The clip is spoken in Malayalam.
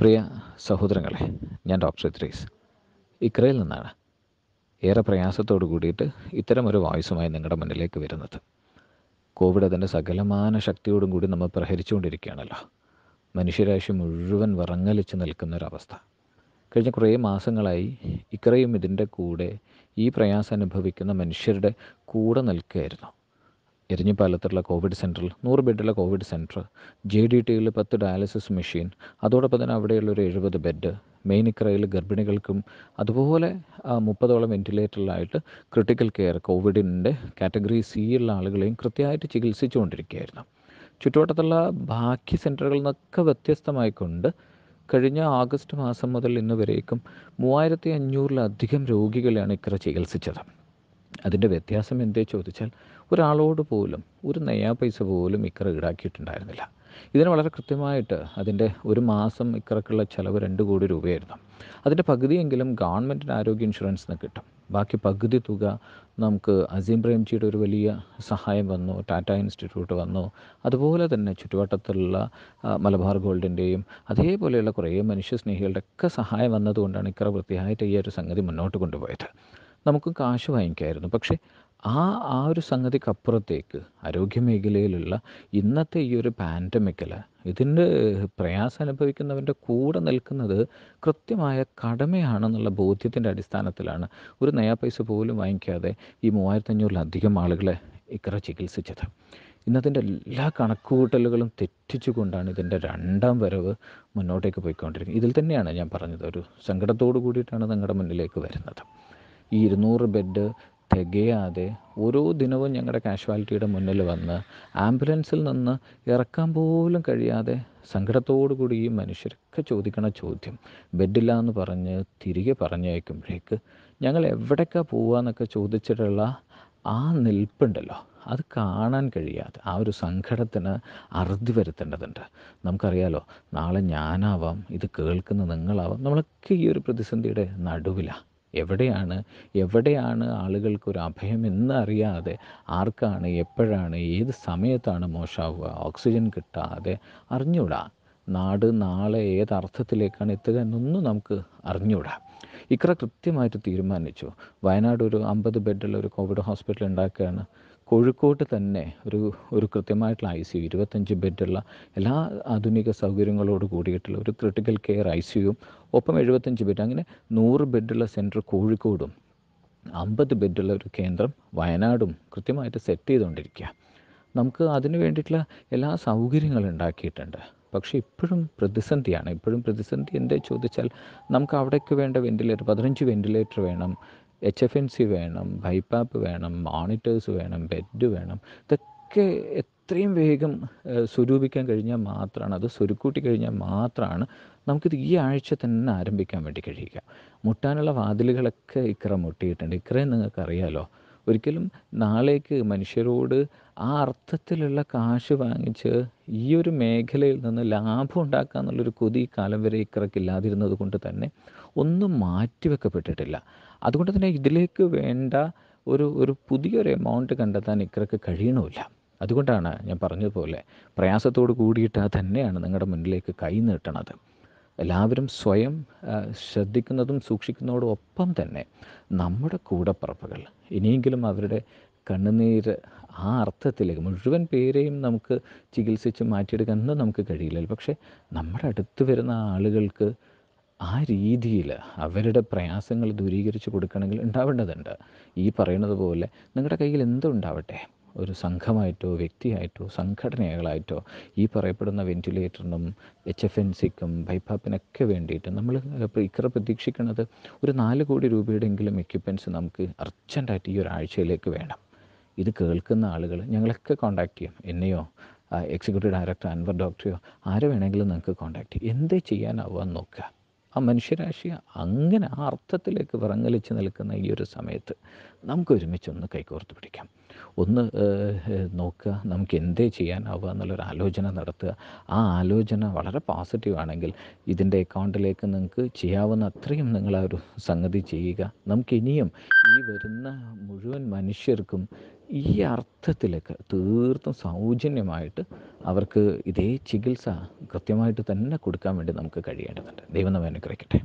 പ്രിയ സഹോദരങ്ങളെ ഞാൻ ഡോക്ടർ ഇത്രീസ് ഇക്രയിൽ നിന്നാണ്. ഏറെ പ്രയാസത്തോട് കൂടിയിട്ട് ഇത്തരമൊരു വോയിസുമായി നിങ്ങളുടെ മുന്നിലേക്ക് വരുന്നത്. കോവിഡ് അതിന്റെ സകലമാന ശക്തിയോടും കൂടി നമ്മൾ പ്രഹരിച്ചുകൊണ്ടിരിക്കുകയാണല്ലോ. മനുഷ്യരാശി മുഴുവൻ വിറങ്ങലിച്ച് നിൽക്കുന്നൊരവസ്ഥ. കഴിഞ്ഞ കുറേ മാസങ്ങളായി ഇക്രയും ഇതിന്റെ കൂടെ ഈ പ്രയാസം അനുഭവിക്കുന്ന മനുഷ്യരുടെ കൂടെ നിൽക്കുകയായിരുന്നു. എരിഞ്ഞിപ്പാലത്തുള്ള കോവിഡ് സെന്ററിൽ നൂറ് ബെഡുള്ള കോവിഡ് സെന്റർ ജെ ഡി ടിയിൽ പത്ത് ഡയാലിസിസ് മെഷീൻ അതോടൊപ്പം തന്നെ അവിടെയുള്ള ഒരു എഴുപത് ബെഡ് മെയിൻ ഇക്രയിൽ ഗർഭിണികൾക്കും അതുപോലെ മുപ്പതോളം വെന്റിലേറ്ററിലായിട്ട് ക്രിട്ടിക്കൽ കെയർ കോവിഡിന്റെ കാറ്റഗറി സി ഉള്ള ആളുകളെയും കൃത്യമായിട്ട് ചികിത്സിച്ചുകൊണ്ടിരിക്കുകയായിരുന്നു. ചുറ്റുവട്ടത്തുള്ള ബാക്കി സെന്ററുകളിൽ നിന്നൊക്കെ വ്യത്യസ്തമായിക്കൊണ്ട് കഴിഞ്ഞ ആഗസ്റ്റ് മാസം മുതൽ ഇന്ന് വരേക്കും മൂവായിരത്തി അഞ്ഞൂറിലധികം രോഗികളെയാണ് ഇക്ര ചികിത്സിച്ചത്. അതിന്റെ വ്യത്യാസം എന്തേ ചോദിച്ചാൽ ഒരാളോട് പോലും ഒരു നയാ പൈസ പോലും ഇക്കറ ഈടാക്കിയിട്ടുണ്ടായിരുന്നില്ല. ഇതിന് വളരെ കൃത്യമായിട്ട് അതിന്റെ ഒരു മാസം ഇക്കറക്കുള്ള ചിലവ് രണ്ട് കോടി രൂപയായിരുന്നു. അതിന്റെ പകുതിയെങ്കിലും ഗവൺമെന്റിന് ആരോഗ്യ ഇൻഷുറൻസ് നിന്ന് കിട്ടും. ബാക്കി പകുതി തുക നമുക്ക് അസീം പ്രേംജിയുടെ ഒരു വലിയ സഹായം വന്നു ടാറ്റ ഇൻസ്റ്റിറ്റ്യൂട്ട് വന്നു. അതുപോലെ തന്നെ ചുറ്റുവട്ടത്തുള്ള മലബാർ ഗോൾഡിന്റെയും അതേപോലെയുള്ള കുറേ മനുഷ്യസ്നേഹികളുടെ ഒക്കെ സഹായം വന്നതുകൊണ്ടാണ് ഇക്കറ വൃത്തിയായിട്ട് ഈ ഒരു സംഗതി മുന്നോട്ട് കൊണ്ടുപോയത്. നമുക്ക് കാശ് വാങ്ങിക്കായിരുന്നു. പക്ഷേ ആ ആ ഒരു സംഗതിക്കപ്പുറത്തേക്ക് ആരോഗ്യമേഖലയിലുള്ള ഇന്നത്തെ ഈ ഒരു പാൻഡമിക്കിൽ ഇതിന്റെ പ്രയാസം അനുഭവിക്കുന്നവന്റെ കൂടെ നിൽക്കുന്നത് കൃത്യമായ കടമയാണെന്നുള്ള ബോധ്യത്തിന്റെ അടിസ്ഥാനത്തിലാണ്. ഒരു നയാ പൈസ പോലും വാങ്ങിക്കാതെ ഈ മൂവായിരത്തഞ്ഞൂറിലധികം ആളുകളെ ഇക്കറ ചികിത്സിച്ചത്. ഇന്നതിന്റെ എല്ലാ കണക്കുകൂട്ടലുകളും തെറ്റിച്ചുകൊണ്ടാണ് ഇതിന്റെ രണ്ടാം വരവ് മുന്നോട്ടേക്ക് പോയിക്കൊണ്ടിരിക്കുന്നത്. ഇതിൽ തന്നെയാണ് ഞാൻ പറഞ്ഞത്. ഒരു സങ്കടത്തോടു കൂടിയിട്ടാണ് നിങ്ങളുടെ മുന്നിലേക്ക് വരുന്നത്. ഈ ഇരുന്നൂറ് ബെഡ് തികയാതെ ഓരോ ദിനവും ഞങ്ങളുടെ കാഷ്വാലിറ്റിയുടെ മുന്നിൽ വന്ന് ആംബുലൻസിൽ നിന്ന് ഇറക്കാൻ പോലും കഴിയാതെ സങ്കടത്തോടു കൂടി ഈ മനുഷ്യരൊക്കെ ചോദിക്കണ ചോദ്യം. ബെഡില്ല എന്ന് പറഞ്ഞ് തിരികെ പറഞ്ഞയക്കുമ്പോഴേക്ക് ഞങ്ങൾ എവിടേക്കാണ് പോവാന്നൊക്കെ ചോദിച്ചിട്ടുള്ള ആ നിൽപ്പുണ്ടല്ലോ. അത് കാണാൻ കഴിയാതെ ആ ഒരു സങ്കടത്തിന് അറുതി വരുത്തേണ്ടതുണ്ട്. നമുക്കറിയാലോ നാളെ ഞാനാവാം ഇത് കേൾക്കുന്ന നിങ്ങളാവാം. നമ്മളൊക്കെ ഈ ഒരു പ്രതിസന്ധിയുടെ നടുവിലാണ് എവിടെയാണ് എവിടെയാണ് ആളുകൾക്കൊരു അഭയം എന്നറിയാതെ ആർക്കാണ് എപ്പോഴാണ് ഏത് സമയത്താണ് മോശമാവുക ഓക്സിജൻ കിട്ടാതെ അറിഞ്ഞൂടാ. നാട് നാളെ ഏത് അർത്ഥത്തിലേക്കാണ് എത്തുക എന്നൊന്നും നമുക്ക് അറിഞ്ഞൂടാ. ഇക്ര കൃത്യമായിട്ട് തീരുമാനിച്ചു. വയനാട് ഒരു അമ്പത് ബെഡുള്ള ഒരു കോവിഡ് ഹോസ്പിറ്റൽ ഉണ്ടാക്കുകയാണ്. കോഴിക്കോട്ട് തന്നെ ഒരു ഒരു കൃത്യമായിട്ടുള്ള ഐ സി യു ഇരുപത്തഞ്ച് ബെഡുള്ള എല്ലാ ആധുനിക സൗകര്യങ്ങളോട് കൂടിയിട്ടുള്ള ഒരു critical care I C U ഒപ്പം എഴുപത്തഞ്ച് ബെഡ് അങ്ങനെ നൂറ് ബെഡുള്ള സെന്റർ കോഴിക്കോടും അമ്പത് ബെഡുള്ള ഒരു കേന്ദ്രം വയനാടും കൃത്യമായിട്ട് സെറ്റ് ചെയ്തുകൊണ്ടിരിക്കുക നമുക്ക് അതിന് വേണ്ടിയിട്ടുള്ള എല്ലാ സൗകര്യങ്ങളും ഉണ്ടാക്കിയിട്ടുണ്ട്. പക്ഷേ ഇപ്പോഴും പ്രതിസന്ധിയാണ്. ഇപ്പോഴും പ്രതിസന്ധി എന്തേ ചോദിച്ചാൽ നമുക്ക് അവിടേക്ക് വേണ്ട വെന്റിലേറ്റർ പതിനഞ്ച് വെന്റിലേറ്റർ വേണം. എച്ച് എഫ് എൻ സി വേണം ബൈപ്പാപ്പ് വേണം മോണിറ്റേഴ്സ് വേണം ബെഡ് വേണം. ഇതൊക്കെ എത്രയും വേഗം സ്വരൂപിക്കാൻ കഴിഞ്ഞാൽ മാത്രമാണ് അത് സ്വരുക്കൂട്ടി കഴിഞ്ഞാൽ മാത്രമാണ് നമുക്കിത് ഈ ആഴ്ച തന്നെ ആരംഭിക്കാൻ വേണ്ടി കഴിയുക. മുട്ടാനുള്ള വാതിലുകളൊക്കെ ഇക്ര മുട്ടിയിട്ടുണ്ട്. ഇക്കറയും നിങ്ങൾക്കറിയാലോ? ഒരിക്കലും നാളേക്ക് മനുഷ്യരോട് ആ അർത്ഥത്തിലുള്ള കാശ് വാങ്ങിച്ച് ഈ ഒരു മേഖലയിൽ നിന്ന് ലാഭം ഉണ്ടാക്കുക എന്നുള്ളൊരു കൊതി കാലം വരെ ഇക്കറക്കില്ലാതിരുന്നത് കൊണ്ട് തന്നെ ഒന്നും മാറ്റിവെക്കപ്പെട്ടിട്ടില്ല. അതുകൊണ്ട് തന്നെ ഇതിലേക്ക് വേണ്ട ഒരു ഒരു പുതിയൊരു എമൗണ്ട് കണ്ടെത്താൻ ഇക്കറക്ക് കഴിയണമില്ല. അതുകൊണ്ടാണ് ഞാൻ പറഞ്ഞതുപോലെ പ്രയാസത്തോട് കൂടിയിട്ട് തന്നെയാണ് നിങ്ങളുടെ മുന്നിലേക്ക് കൈ നീട്ടണത്. എല്ലാവരും സ്വയം ശ്രദ്ധിക്കുന്നതും സൂക്ഷിക്കുന്നതോടും ഒപ്പം തന്നെ നമ്മുടെ കൂടപ്പറപ്പുകൾ. ഇനിയെങ്കിലും അവരുടെ കണ്ണുനീര് ആ അർത്ഥത്തിലേക്ക് മുഴുവൻ പേരെയും നമുക്ക് ചികിത്സിച്ച് മാറ്റിയെടുക്കാൻ നമുക്ക് കഴിയില്ല. പക്ഷേ നമ്മുടെ അടുത്ത് വരുന്ന ആളുകൾക്ക് ആ രീതിയിൽ അവരുടെ പ്രയാസങ്ങൾ ദൂരീകരിച്ച് കൊടുക്കണമെങ്കിൽ ഉണ്ടാവേണ്ടതുണ്ട്. ഈ പറയുന്നത് പോലെ നിങ്ങളുടെ കയ്യിൽ എന്തുണ്ടാവട്ടെ? ഒരു സംഘമായിട്ടോ വ്യക്തിയായിട്ടോ സംഘടനകളായിട്ടോ ഈ പറയപ്പെടുന്ന വെന്റിലേറ്ററിനും എച്ച് എഫ് എൻ സിക്കും ബൈപ്പാപ്പിനൊക്കെ വേണ്ടിയിട്ട് നമ്മൾ ഇക്കറ പ്രതീക്ഷിക്കുന്നത് ഒരു നാല് കോടി രൂപയുടെയെങ്കിലും എക്യുപ്മെന്റ്സ് നമുക്ക് അർജന്റായിട്ട് ഈ ഒരാഴ്ചയിലേക്ക് വേണം. ഇത് കേൾക്കുന്ന ആളുകൾ ഞങ്ങളൊക്കെ കോൺടാക്ട് ചെയ്യും. എന്നെയോ എക്സിക്യൂട്ടീവ് ഡയറക്ടർ അൻവർ ഡോക്ടറെയോ ആരെ വേണമെങ്കിലും നിങ്ങൾക്ക് കോൺടാക്ട് ചെയ്യും. എന്തേ ചെയ്യാനാവുക എന്ന് നോക്കുക. ആ മനുഷ്യരാശി അങ്ങനെ ആ അർത്ഥത്തിലേക്ക് വിറങ്ങലിച്ച് നിൽക്കുന്ന ഈ ഒരു സമയത്ത് നമുക്ക് ഒരുമിച്ചൊന്ന് കൈകോർത്ത് പിടിക്കാം. ഒന്ന് നോക്കുക നമുക്ക് എന്തേ ചെയ്യാനാവുക എന്നുള്ളൊരു ആലോചന നടത്തുക. ആ ആലോചന വളരെ പോസിറ്റീവ് ആണെങ്കിൽ ഇതിന്റെ അക്കൗണ്ടിലേക്ക് നിങ്ങൾക്ക് ചെയ്യാവുന്ന അത്രയും നിങ്ങൾ ആ ഒരു സംഗതി ചെയ്യുക. നമുക്ക് ഇനിയും ഈ വരുന്ന മുഴുവൻ മനുഷ്യർക്കും ഈ അർത്ഥത്തിലൊക്കെ തീർത്തും സൗജന്യമായിട്ട് അവർക്ക് ഇതേ ചികിത്സ കൃത്യമായിട്ട് തന്നെ കൊടുക്കാൻ വേണ്ടി നമുക്ക് കഴിയേണ്ടതുണ്ട്. ദൈവം നമ്മെ അനുഗ്രഹിക്കട്ടെ.